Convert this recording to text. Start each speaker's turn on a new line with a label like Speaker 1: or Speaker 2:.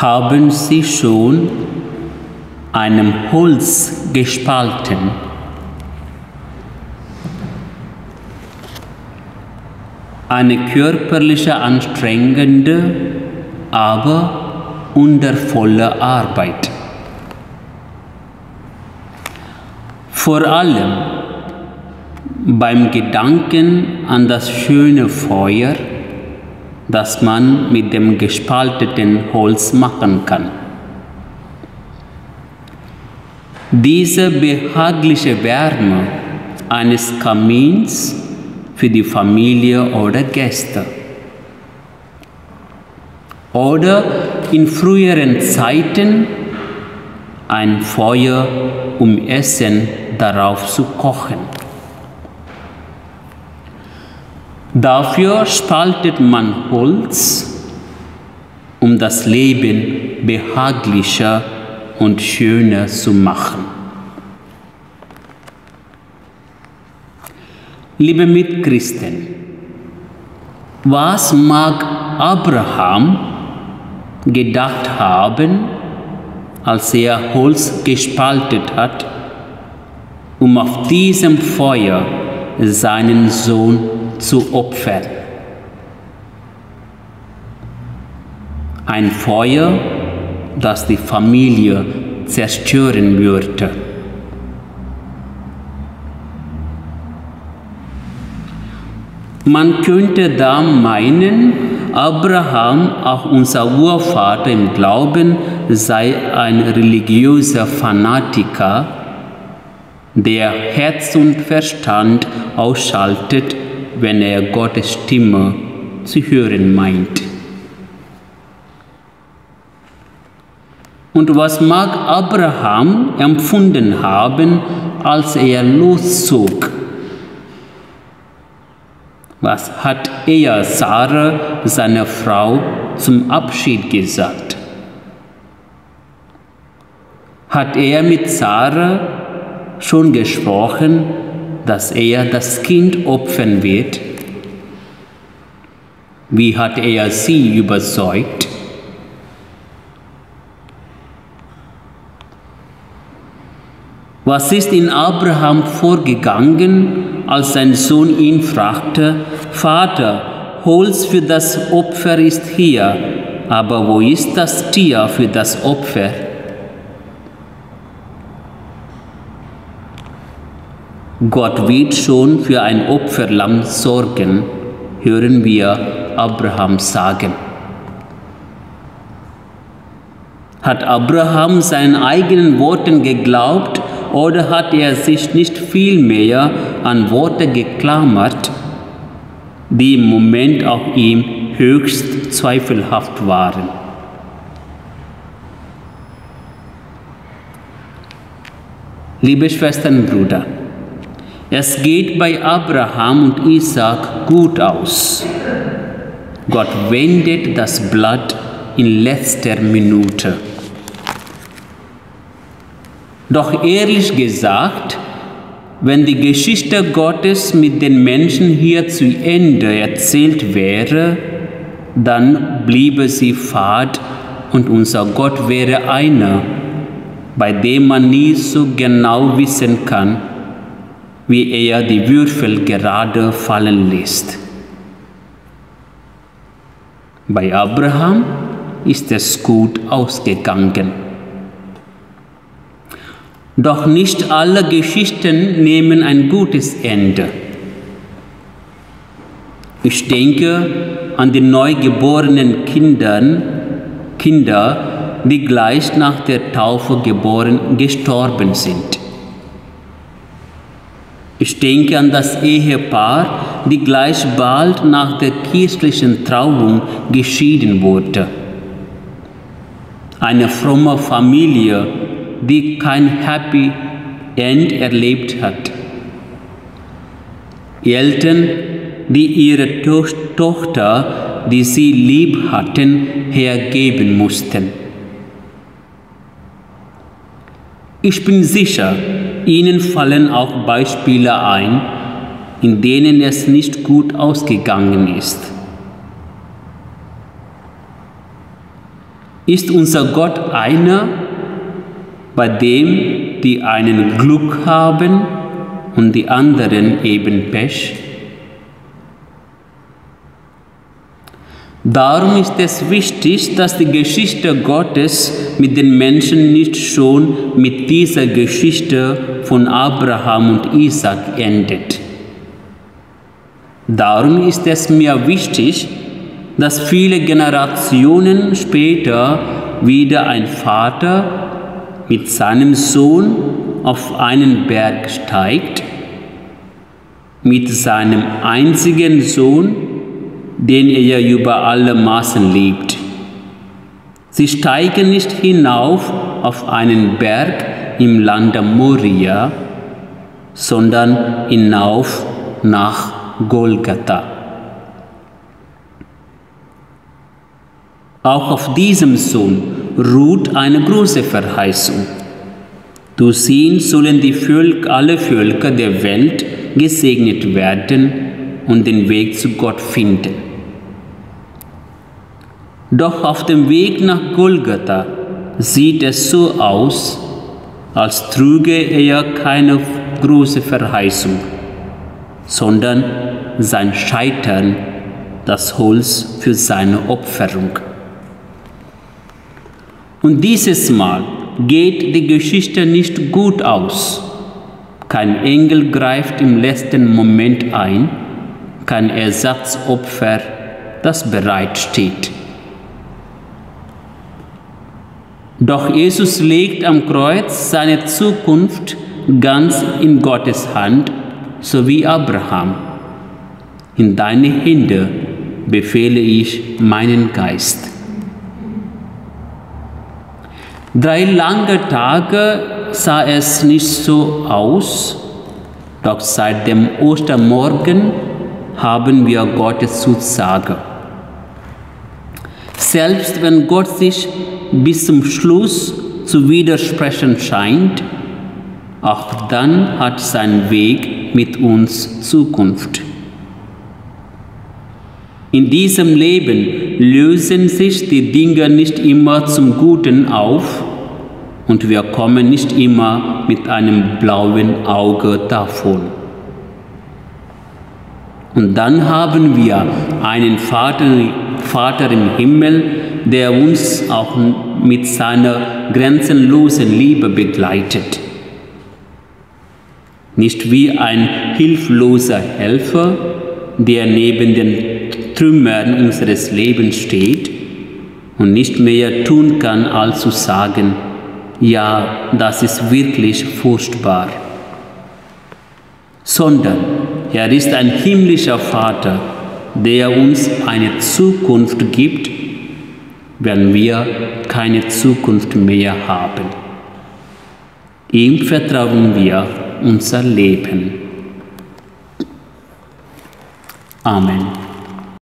Speaker 1: Haben Sie schon einem Holz gespalten? Eine körperliche anstrengende, aber wundervolle Arbeit. Vor allem beim Gedanken an das schöne Feuer, das man mit dem gespalteten Holz machen kann. Diese behagliche Wärme eines Kamins für die Familie oder Gäste. Oder in früheren Zeiten ein Feuer, um Essen darauf zu kochen. Dafür spaltet man Holz, um das Leben behaglicher und schöner zu machen. Liebe Mitchristen, was mag Abraham gedacht haben, als er Holz gespaltet hat, um auf diesem Feuer seinen Sohn zu opfern. Ein Feuer, das die Familie zerstören würde. Man könnte da meinen, Abraham, auch unser Urvater im Glauben, sei ein religiöser Fanatiker, der Herz und Verstand ausschaltet, wenn er Gottes Stimme zu hören meint. Und was mag Abraham empfunden haben, als er loszog? Was hat er Sarah, seiner Frau, zum Abschied gesagt? Hat er mit Sarah schon gesprochen, dass er das Kind opfern wird? Wie hat er sie überzeugt? Was ist in Abraham vorgegangen, als sein Sohn ihn fragte, Vater, Holz für das Opfer ist hier, aber wo ist das Tier für das Opfer? Gott wird schon für ein Opferlamm sorgen, hören wir Abraham sagen. Hat Abraham seinen eigenen Worten geglaubt oder hat er sich nicht vielmehr an Worte geklammert, die im Moment auch ihm höchst zweifelhaft waren? Liebe Schwestern und Brüder, es geht bei Abraham und Isaac gut aus. Gott wendet das Blatt in letzter Minute. Doch ehrlich gesagt, wenn die Geschichte Gottes mit den Menschen hier zu Ende erzählt wäre, dann bliebe sie fad und unser Gott wäre einer, bei dem man nie so genau wissen kann, wie er die Würfel gerade fallen lässt. Bei Abraham ist es gut ausgegangen. Doch nicht alle Geschichten nehmen ein gutes Ende. Ich denke an die neugeborenen Kindern, Kinder, die gleich nach der Taufe geboren gestorben sind. Ich denke an das Ehepaar, die gleich bald nach der kirchlichen Trauung geschieden wurde. Eine fromme Familie, die kein Happy End erlebt hat. Eltern, die ihre to Tochter, die sie lieb hatten, hergeben mussten. Ich bin sicher, Ihnen fallen auch Beispiele ein, in denen es nicht gut ausgegangen ist. Ist unser Gott einer, bei dem die einen Glück haben und die anderen eben Pech? Darum ist es wichtig, dass die Geschichte Gottes mit den Menschen nicht schon mit dieser Geschichte von Abraham und Isaac endet. Darum ist es mir wichtig, dass viele Generationen später wieder ein Vater mit seinem Sohn auf einen Berg steigt, mit seinem einzigen Sohn, den er über alle Maßen liebt. Sie steigen nicht hinauf auf einen Berg im Lande Moria, sondern hinauf nach Golgatha. Auch auf diesem Sohn ruht eine große Verheißung. Durch ihn sollen die Völker, alle Völker der Welt gesegnet werden und den Weg zu Gott finden. Doch auf dem Weg nach Golgatha sieht es so aus, als trüge er keine große Verheißung, sondern sein Scheitern das Holz für seine Opferung. Und dieses Mal geht die Geschichte nicht gut aus. Kein Engel greift im letzten Moment ein, kein Ersatzopfer, das bereit steht. Doch Jesus legt am Kreuz seine Zukunft ganz in Gottes Hand, so wie Abraham. In deine Hände befehle ich meinen Geist. Drei lange Tage sah es nicht so aus, doch seit dem Ostermorgen haben wir Gottes Zusage. Selbst wenn Gott sich bis zum Schluss zu widersprechen scheint, auch dann hat sein Weg mit uns Zukunft. In diesem Leben lösen sich die Dinge nicht immer zum Guten auf und wir kommen nicht immer mit einem blauen Auge davon. Und dann haben wir einen Vater, Vater im Himmel, der uns auch mit seiner grenzenlosen Liebe begleitet. Nicht wie ein hilfloser Helfer, der neben den Trümmern unseres Lebens steht und nicht mehr tun kann, als zu sagen, ja, das ist wirklich furchtbar, sondern er ist ein himmlischer Vater, der uns eine Zukunft gibt, wenn wir keine Zukunft mehr haben. Ihm vertrauen wir unser Leben. Amen.